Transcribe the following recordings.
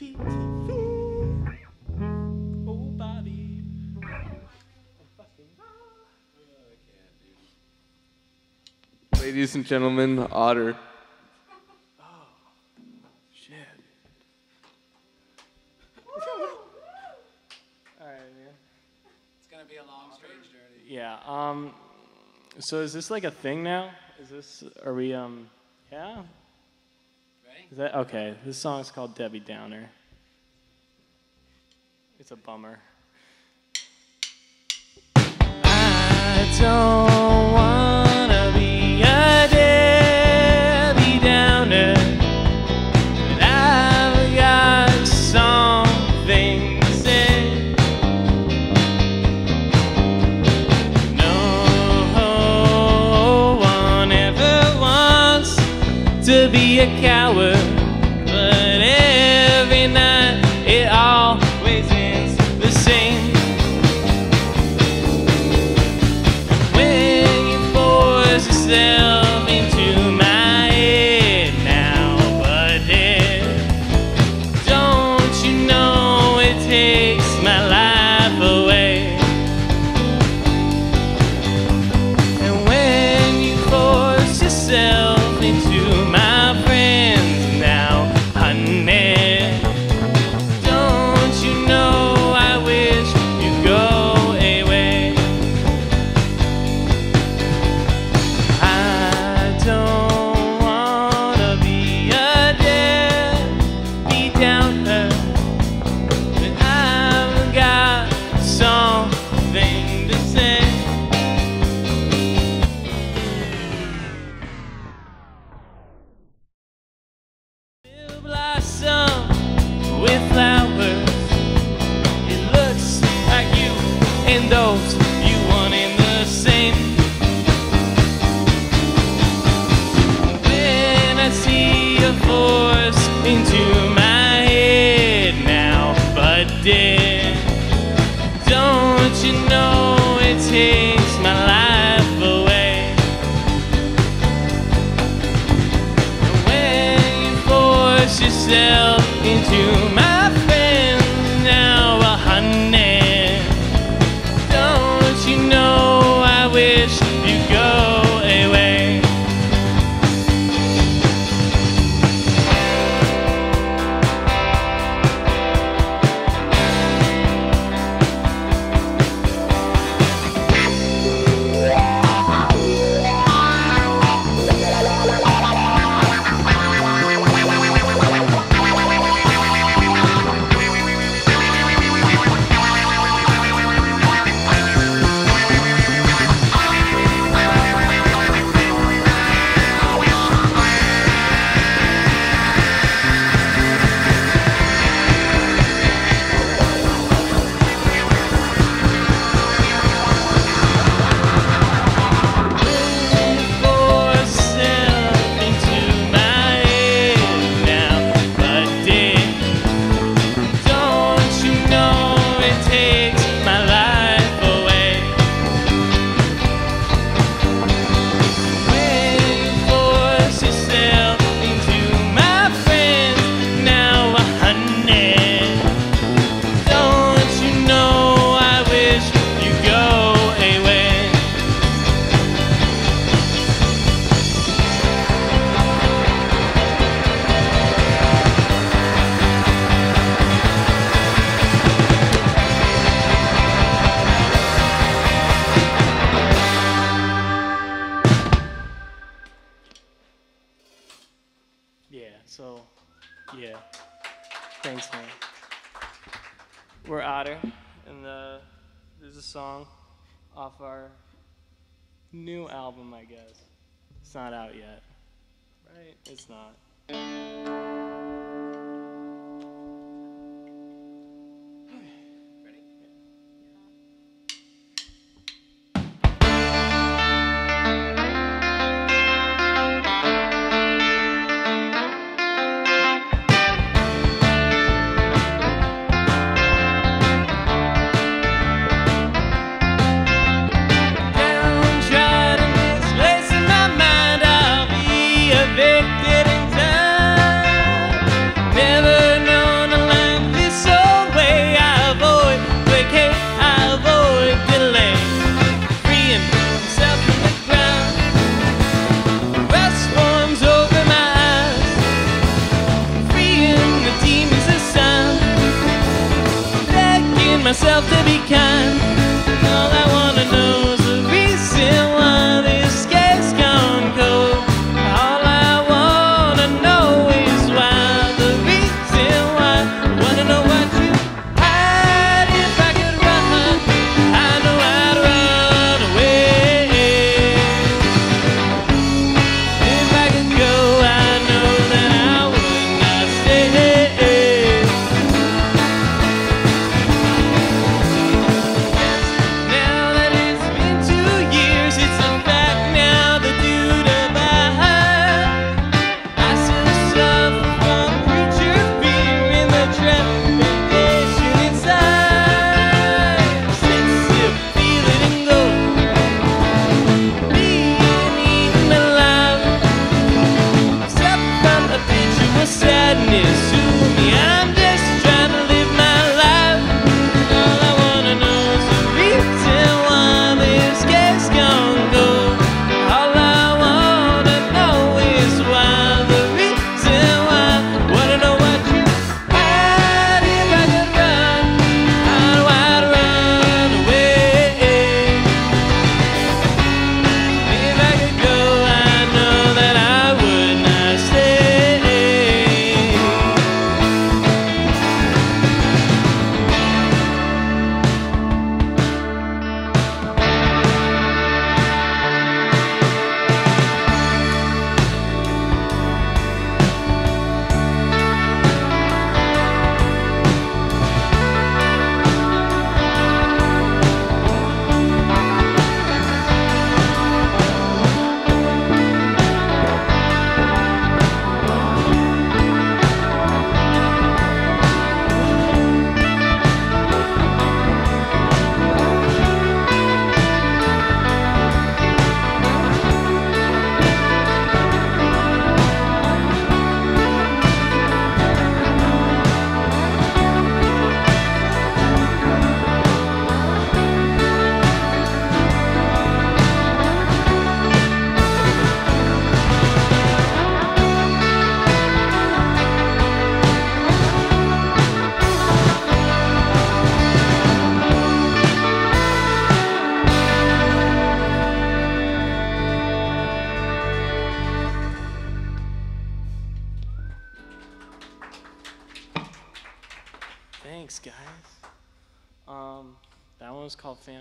PTV. Oh, Bobby. Ladies and gentlemen, Otter. Oh, shit. All right, man. It's gonna be a long, strange journey. Yeah. Um. So is this like a thing now? Is this? Are we? Um. Yeah. Is that okay? This song is called Debbie Downer. It's a bummer. I don't wanna be a Debbie Downer, but I've got something to say. No one ever wants to be a coward, out yet. Right? It's not.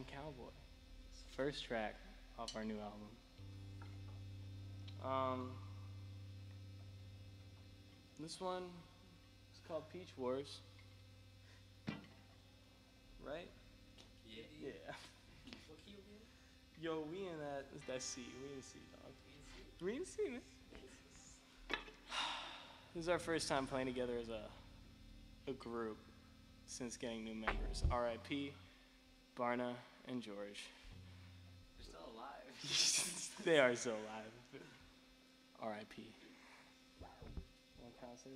Cowboy. It's the first track off our new album. Um, this one is called Peach Wars. Right? Yeah. Yeah. Yo, we in that, that C. We in C, dog. We in C, man. This is our first time playing together as a, a group since getting new members. RIP. Barna, and George. They're still alive. they are still alive. R.I.P. One thousand.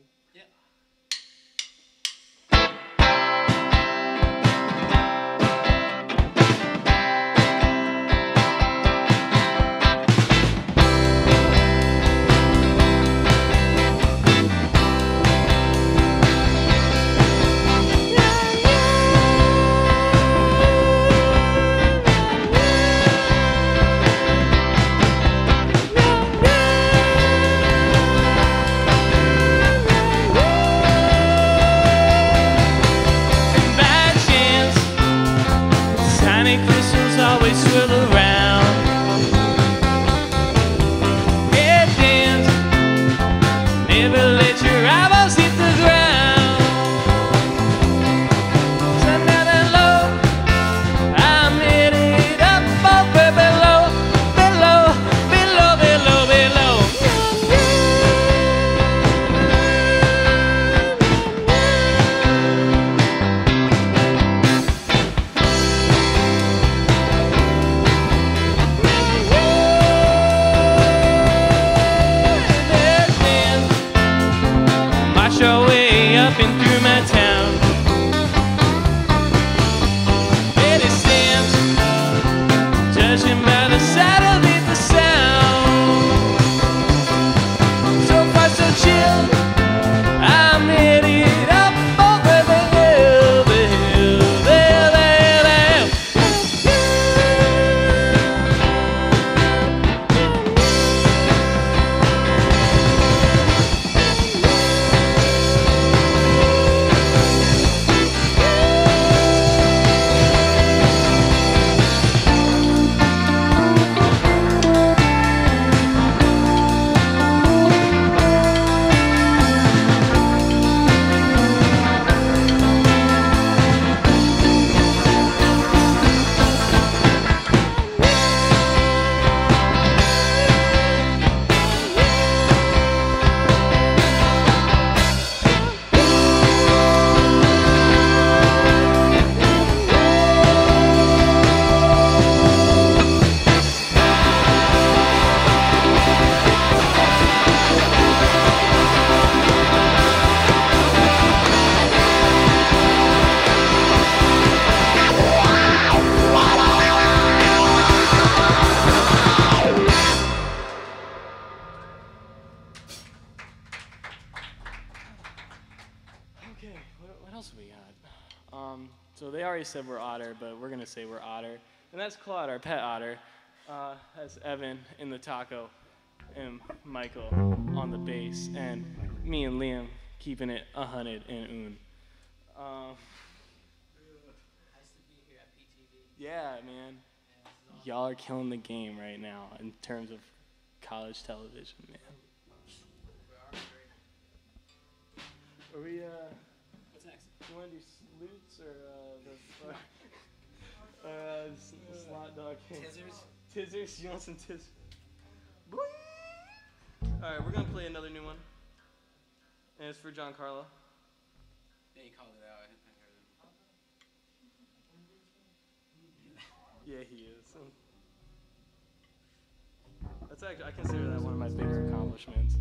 been through. That's Claude, our pet otter. Uh, that's Evan in the taco, and Michael on the bass, and me and Liam keeping it a hundred and un. Um, Nice to be here at PTV. yeah, man, y'all are killing the game right now in terms of college television, man. Are we? Uh, What's next? you want to do salutes or uh, the uh, s- slot dog? Tizzers? Tizzers? You want some tizzers? All right, we're gonna play another new one, and it's for John Carlo. Yeah, you called it out. I I heard it. Yeah, he is. That's actually I consider that one of my bigger accomplishments,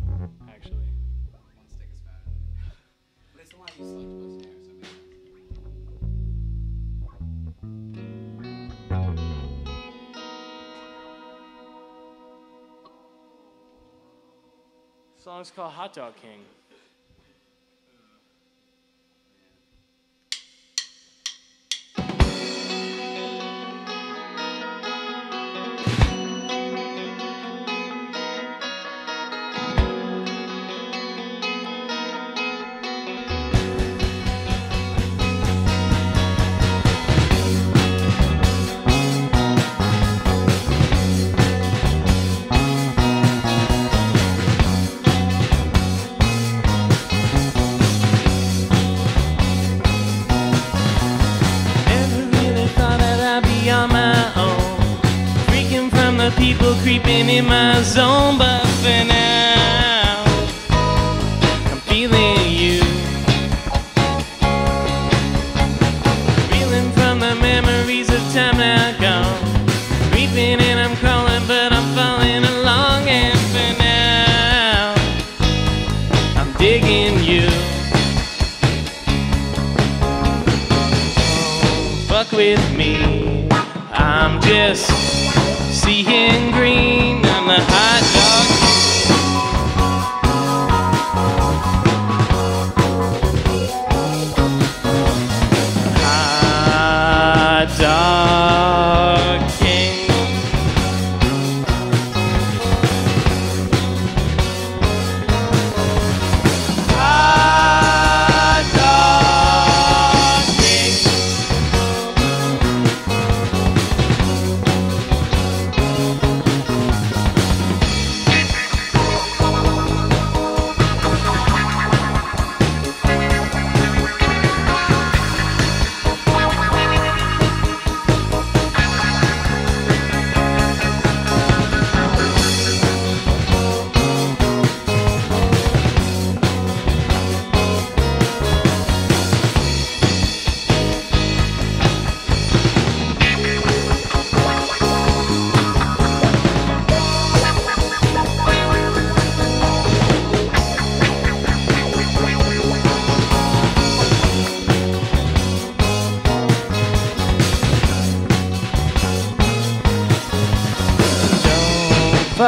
actually. One stick is fatter than the other. But it's the one you select most here, so song's called Hot Dog King. Creeping in my zone, but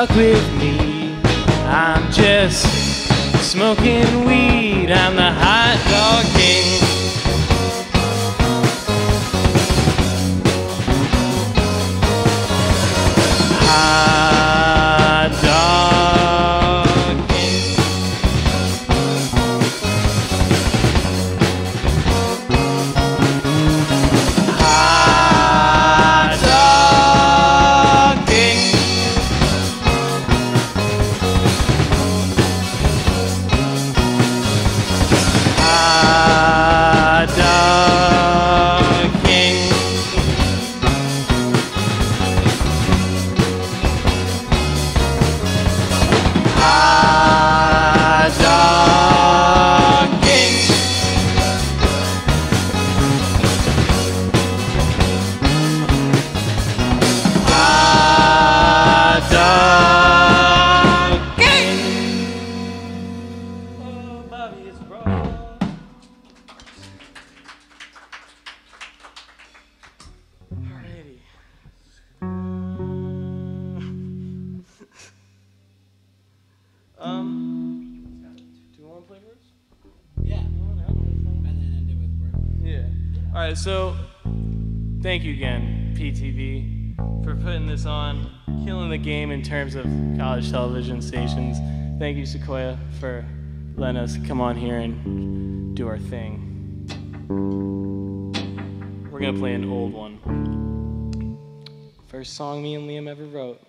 fuck with me. I'm just smoking weed. All right, so thank you again, PTV, for putting this on, killing the game in terms of college television stations. Thank you, Sequoia, for letting us come on here and do our thing. We're gonna play an old one. First song me and Liam ever wrote.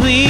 No,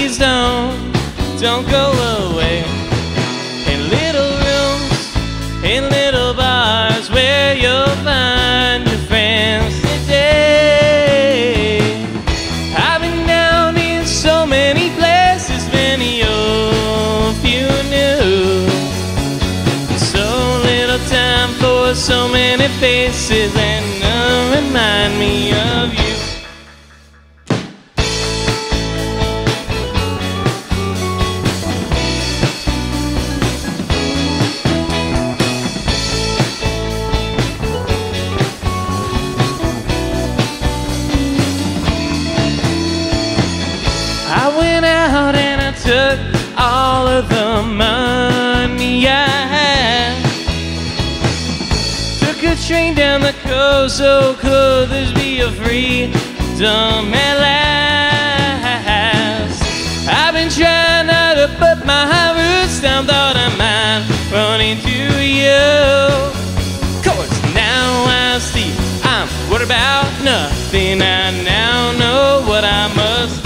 I went out and I took all of the money I had. Took a train down the coast, so could this be a freedom at last? I've been trying not to put my roots down, thought I might run into you. Course now I see I'm what about nothing. I now know what I must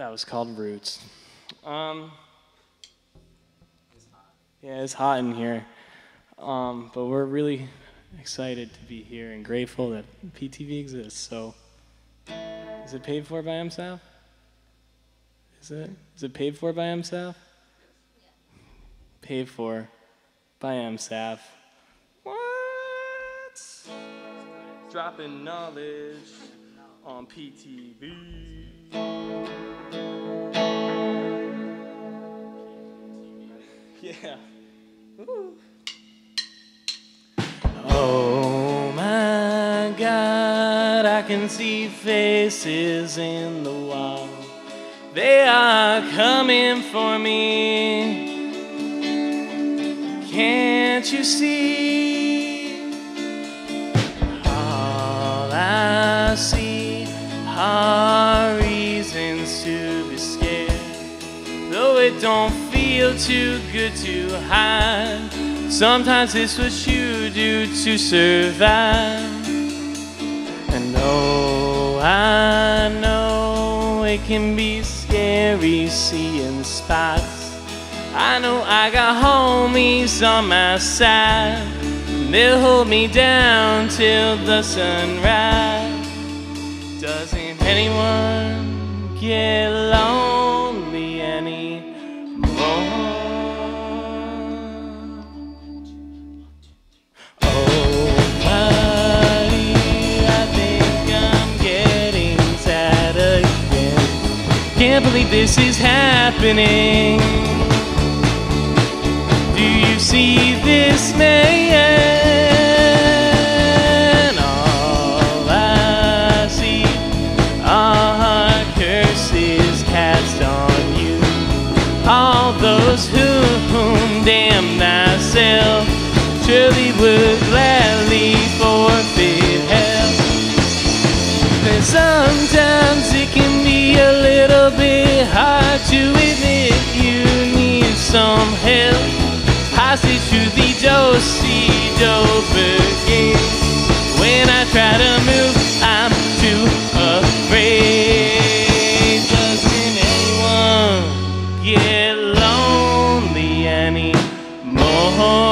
That was called Roots. Um, yeah, it's hot in here. Um, but we're really excited to be here and grateful that PTV exists. So, is it paid for by MSAF? Is it? Is it paid for by MSAF? Paid for by MSAF. What? Dropping knowledge on PTV. Yeah. Oh my God, I can see faces in the wall. They are coming for me. Can't you see? Don't feel too good to hide. Sometimes it's what you do to survive. And oh, I know it can be scary seeing spots. I know I got homies on my side. They'll hold me down till the sunrise. Doesn't anyone get lonely this is happening. Do you see this man? Some help. Hostage to the dosey dope again. When I try to move, I'm too afraid. Doesn't anyone get lonely anymore?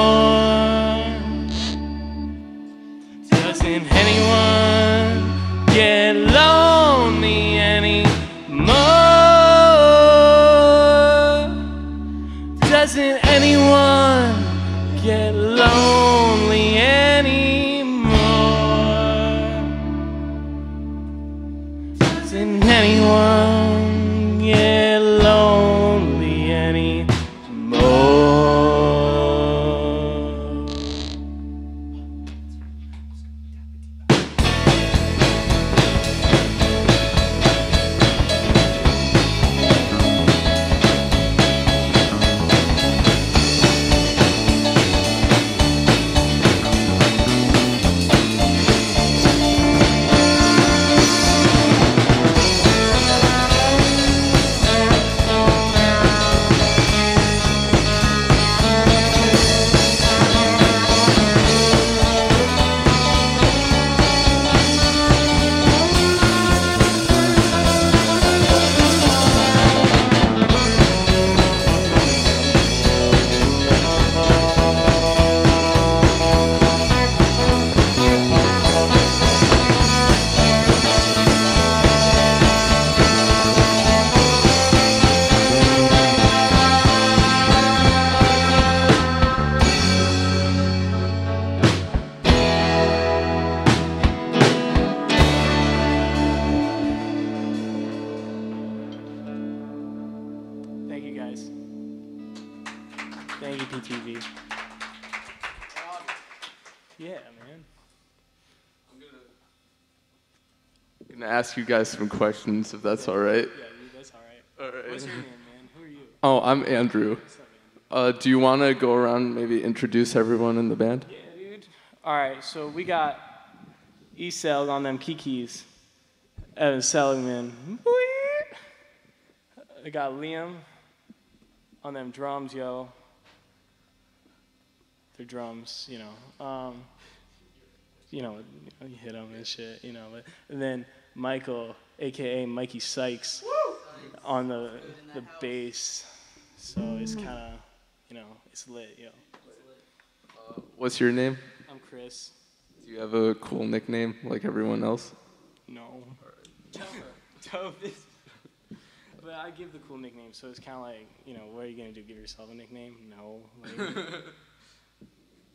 I'm gonna ask you guys some questions if that's all right. Yeah, dude, that's all right. All right. What's your name, man? Who are you? Oh, I'm Andrew. What's up, Andrew? Uh, do you want to go around maybe introduce everyone in the band? Yeah, dude. All right, so we got E-Cell on them kikis. Evan Seligman. I got Liam on them drums, yo. They're drums, you know. Um, you know, you hit them and shit, you know. But, and then Michael, aka Mikey Sykes, on the the bass. So it's kind of, you know, it's lit, yo. Uh, what's your name? I'm Chris. Do you have a cool nickname like everyone else? No. Dope. but I give the cool nickname, so it's kind of like, you know, what are you gonna do? Give yourself a nickname? No. Like,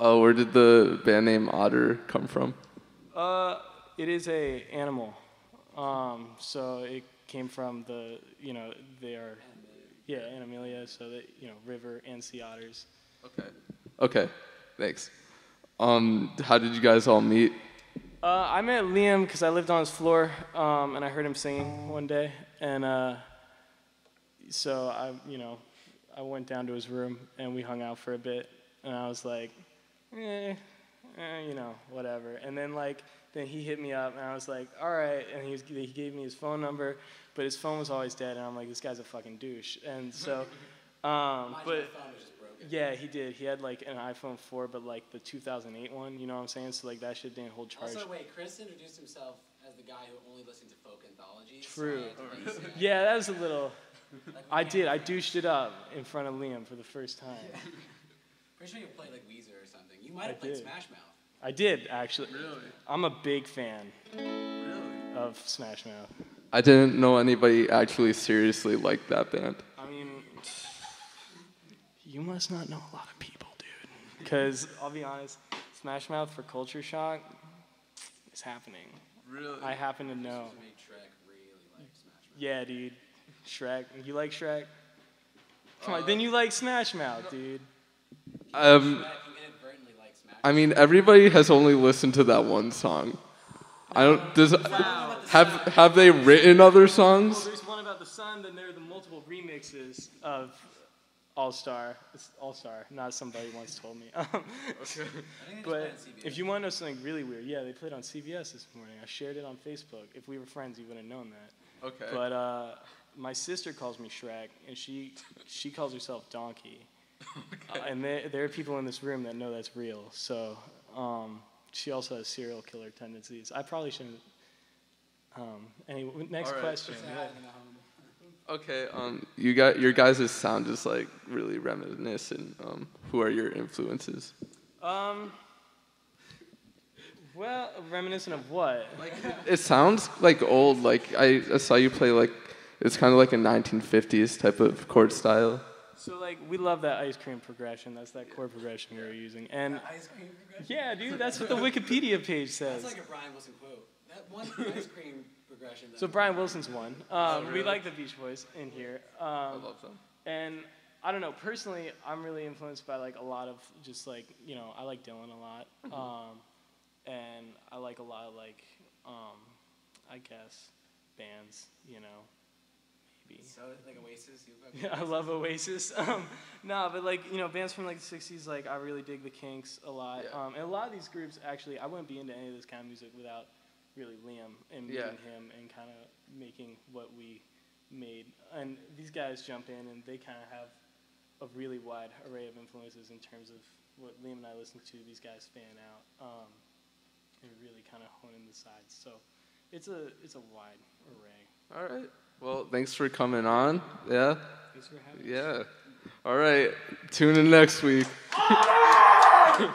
Oh, where did the band name Otter come from? uh, it is a animal. Um, so it came from the, you know, they are, yeah, Animalia. So that you know, river and sea otters. Okay. Okay. Thanks. Um, how did you guys all meet? Uh, I met Liam because I lived on his floor, um, and I heard him singing one day, and uh, so I, you know, I went down to his room and we hung out for a bit, and I was like, eh, eh, you know, whatever. And then like, then he hit me up, and I was like, all right, and he was, he gave me his phone number, but his phone was always dead, and I'm like, this guy's a fucking douche, and so, um, but. phone was just broken. Yeah, he did. He had like an iPhone 4, but like the 2008 one. You know what I'm saying? So like that shit didn't hold charge. Also, wait, Chris introduced himself as the guy who only listened to folk anthologies. True. I had to, like. Yeah, that was a little. Like, I did. I douched it up in front of Liam for the first time. Pretty sure you played like Weezer. You might I have played did. Smash Mouth. I did actually. Really? I'm a big fan Really? of Smash Mouth. I didn't know anybody actually seriously liked that band. I mean, you must not know a lot of people, dude. Because I'll be honest, Smash Mouth for Culture Shock is happening. Really? I happen to know. Really like Smash Mouth. Yeah, dude. Shrek. You like Shrek? Come on, then you like Smash Mouth, dude. Um, That you inadvertently like Smash. I mean, everybody has only listened to that one song. I don't. Does have have they written other Well, songs? there's one about the sun, then there are the multiple remixes of All Star. All Star, not somebody once told me. Um, I think they just but play on CBS. if you want to know something really weird, yeah, they played on CBS this morning. I shared it on Facebook. If we were friends, you would have known that. Okay. But uh, my sister calls me Shrek, and she she calls herself Donkey. Uh, and there, there are people in this room that know that's real. So um, she also has serial killer tendencies. I probably shouldn't. Um, anyway, next All right. question. Yeah. in the home. Okay. Um, you got your guys' sound is like really reminiscent. Um, who are your influences? Um. Well, reminiscent of what? Like It sounds like old. Like I, I saw you play like it's kind of like a 1950s type of chord style. So like we love that ice cream progression. That's that chord progression we were using. And Ice cream progression? yeah, dude, that's what the Wikipedia page says. That's like a Brian Wilson quote. That one ice cream progression. That So Brian Wilson's one. Um, We really? like the Beach Boys in here. Um, I love them. and I don't know. Personally, I'm really influenced by like a lot of just like you know I like Dylan a lot, um, and I like a lot of like um, I guess bands. You know, maybe. So like Oasis. You Yeah, I love Oasis. Um, no, but like you know, bands from like the '60s, like I really dig the Kinks a lot. Yeah. Um, and a lot of these groups, actually, I wouldn't be into any of this kind of music without really Liam and Yeah. meeting him and kind of making what we made. And these guys jump in and they kind of have a really wide array of influences in terms of what Liam and I listen to. These guys fan out um, and really kind of hone in the sides. So it's a it's a wide array. All right. Well, thanks for coming on. Yeah. Thanks for having. Yeah. All right. Tune in next week.